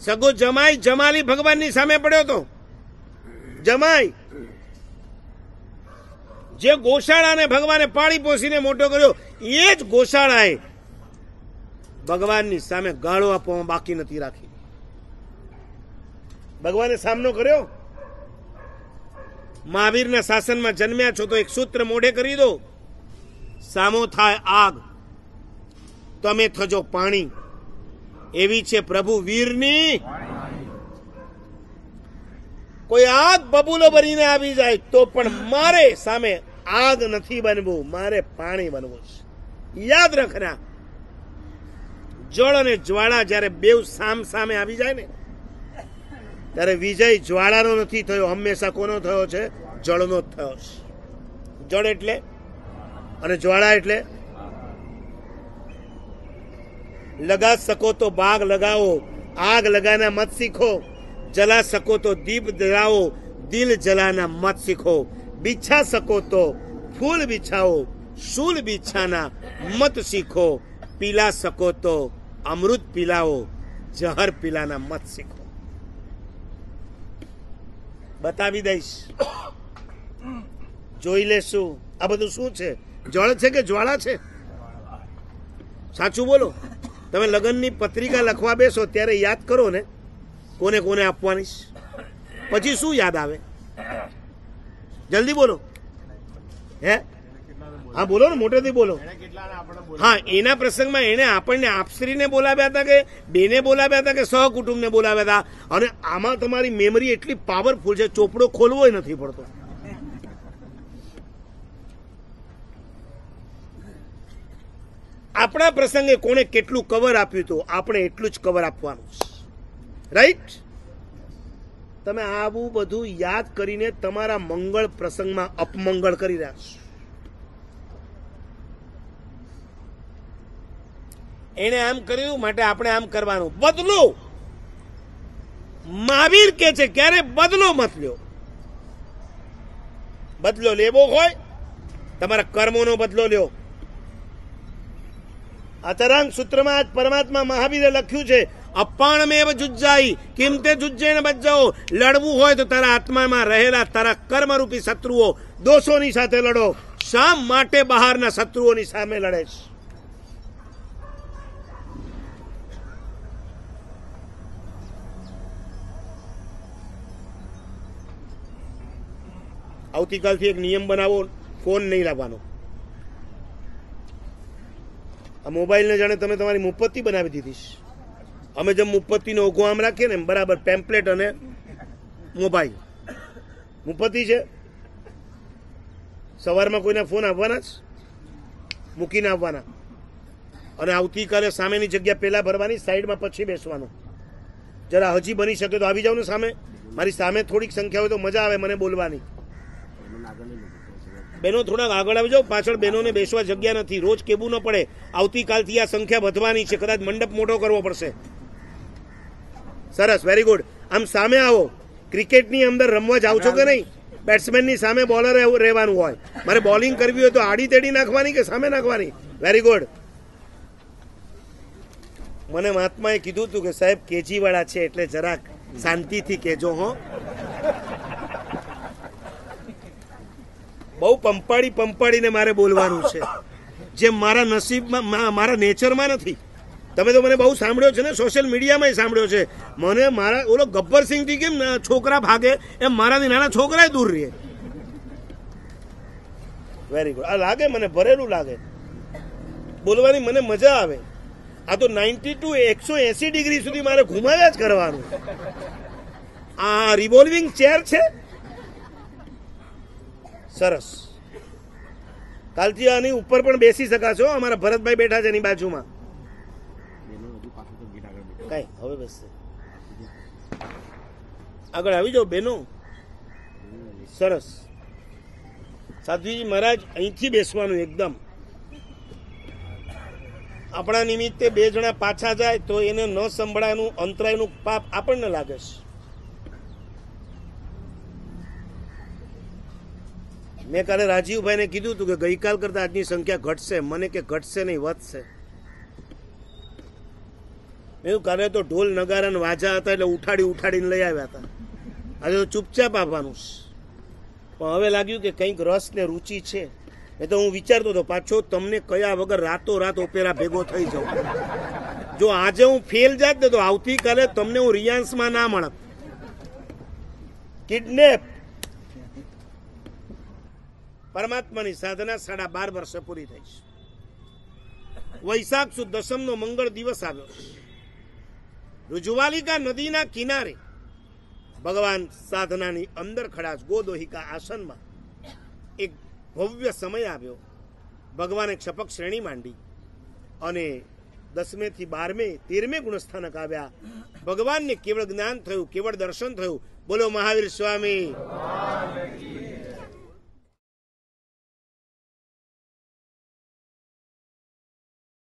સગો જમાઈ જમાલી ભગવાનની સામે પડ્યો હતો. જમાઈ. જે ગોશાળાને ભગવાને પાળી પોસીને મોટો કર્યો, એ જ ગોશાળાએ ભગવાનની સામે ગાળો આપવામાં બાકી નથી રાખી. ભગવાને સામનો કર્યો. મહાવીરના શાસનમાં જન્મ્યા છો તો એક સૂત્ર મોઢે કરી દો. સામો થાય આગ. તમે થજો પાણી. એવી છે પ્રભુ વીરની. કોઈ આગ બબૂલો બનીને આવી જાય તો પણ મારે સામે આગ નથી બનવું, મારે પાણી બનવું છે. યાદ રાખના. જળ અને જ્વાળા જ્યારે બેવ સામ સામે આવી જાય ને ત્યારે વિજય જ્વાળાનો નથી થયો, હંમેશા કોનો થયો છે? જળનો જ થયો છે. જળ એટલે? અને જ્વાળા એટલે? લગા શકો તો બાગ લગાવો, આગ લગાના મત શીખો, જલા શકો તો દીપ જલાવો, દિલ જલાના મત શીખો. બિછા શકો તો ફૂલ બિછાઓ શૂલ બિછાના મત શીખો. પીલા શકો તો અમૃત પીલાઓ જહર પીલાના મત શીખો. બતાવી દઈશ. જોઈ લેશું. આ બધું શું છે? જળ છે કે જ્વાળા છે? સાચું બોલો. તમે લગ્નની પત્રિકા લખવા બેસો ત્યારે યાદ કરો ને, કોને કોને આપવાની પછી શું યાદ આવે? જલ્દી બોલો. હે? હા બોલો ને મોટેથી બોલો. હા એના પ્રસંગમાં એને આપણને આપશ્રીને બોલાવ્યા હતા કે બેને બોલાવ્યા હતા કે સહકુટુંબને બોલાવ્યા હતા? અને આમાં તમારી મેમરી એટલી પાવરફુલ છે ચોપડો ખોલવો નથી પડતો. આપણા પ્રસંગે કોણે કેટલું કવર આપ્યું હતું? આપણે એટલું જ કવર આપવાનું રાઈટ તમે આવું બધું યાદ કરીને તમારા મંગળ પ્રસંગમાં અપમંગળ કરી રહ્યા છો. એણે આમ કર્યું, માટે આપણે આમ કરવાનું. બદલો! મહાવીર કે છે, ક્યારે બદલો મત લ્યો? બદલો લેવો હોય, તમારા કર્મોનો બદલો લ્યો. અતરાંગ સૂત્રમાં આજ પરમાત્મા મહાવીરે લખ્યું છે, અપાણમેવ જુજ્જાઈ કિંમતે જુજ્જેને બચાવો લડવું હોય તો તારા આત્મામાં રહેલા તારા કર્મરૂપી શત્રુઓ દોષોની સાથે લડો. શા માટે બહારના શત્રુઓની સામે લડે છે? આવતીકાલથી એક નિયમ બનાવો, ફોન નહીં લાવવાનો. આ મોબાઈલને જાણે તમે તમારી મુપત્તિ બનાવી દીધી અમે જેમ મુપત્તિનો ઓઘો આમ રાખીએ ને બરાબર પેમ્પલેટ અને મોબાઈલ મુપત્તિ છે. સવારમાં કોઈના ફોન આવવાના જ, મૂકીને આવવાના. અને આવતીકાલે સામેની જગ્યા પહેલા ભરવાની, સાઈડમાં પછી બેસવાનું. જરા હજી બની શકે તો આવી જાવ ને સામે. મારી સામે થોડીક સંખ્યા હોય તો મજા આવે મને બોલવાની. બહેનો થોડાક આગળ આવી જાઓ. પાછળ બહેનોને બેસવા જગ્યા નથી. રોજ કેવું ન પડે. આવતીકાલથી આ સંખ્યા વધવાની છે. કદાચ મંડપ મોટો કરવો પડશે. સરસ. વેરી ગુડ આમ સામે આવો. ક્રિકેટની અંદર રમવા જાવ છો કે નહીં? બેટ્સમેનની સામે બોલર રહેવાનું હોય. મારે બોલિંગ કરવી હોય તો આડી તેડી નાખવાની કે સામે નાખવાની? વેરી ગુડ મને મહાત્માએ કીધું હતું કે સાહેબ કેજી વાળા છે એટલે જરાક શાંતિથી કહેજો, હો. બહુ પંપાડી પંપાડીને મારે બોલવાનું છે. જે મારા નસીબમાં મારા નેચરમાં નથી. તમે તો મને બહુ સાંભળ્યો છે ને, સોશિયલ મીડિયામાં સાંભળ્યો છે. મને મારા, ઓલો ગબ્બરસિંહથી કેમ છોકરા ભાગે, એમ મારાથી નાના છોકરાએ દૂર રહે. વેરી ગુડ આ લાગે મને, ભરેલું લાગે. બોલવાની મને મજા આવે. આ તો નાઇન્ટી ટુ એકસો એસી ડિગ્રી સુધી મારે ઘુમાવ્યા જ કરવાનું. આ રિવોલ્વિંગ ચેર છે? સરસ. કાલથી આની ઉપર પણ બેસી શકાશો, અમારા ભરતભાઈ બેઠા છે એની બાજુમાં. કઈ, હવે બેસશે. આગળ આવી જાઓ, બેનો. સરસ. સાધુજી મહારાજ, અહીંથી બેસવાનું એકદમ. આપણા નિમિત્તે બે જણા પાછા જાય તો એને ન સંભળાયનું, અંતરાયનું પાપ આપણને લાગે છે. મેં કાલે રાજીવભાઈને કીધું હતું કે ગઈકાલ કરતા આજની સંખ્યા ઘટશે. મને કે ઘટશે નહીં, વધશે. મેં કાલે તો ઢોલ નગારા વાજા હતા એટલે ઉઠાડી ઉઠાડીને લઈ આવ્યા હતા. આજે તો ચૂપચાપ આવવાનું પણ હવે લાગ્યું કે કંઈક રસ ને રુચિ છે. એ તો હું વિચારતો હતો, પાછો તમને કયા વગર રાતો રાત ઓપેરા ભેગો થઈ જાઉં. જો આજે હું ફેલ જાત ને તો આવતીકાલે તમને હું રિયાન્સમાં ના મળત. કિડનેપ. પરમાત્માની સાધના સાડા બાર વર્ષે પૂરી થઈ છે. વૈશાખ સુદ દસમનો મંગળ દિવસ આવ્યો રુજવાલિકા નદીના કિનારે ભગવાન સાધનાની અંદર ખડા ગોદોહિકા આસનમાં એક ભવ્ય સમય આવ્યો. ભગવાને ક્ષપક શ્રેણી માંડી અને દસમે થી બારમે, તેરમે ગુણસ્થાનક આવ્યા. ભગવાનને કેવળ જ્ઞાન થયું, કેવળ દર્શન થયું. બોલો મહાવીર સ્વામી.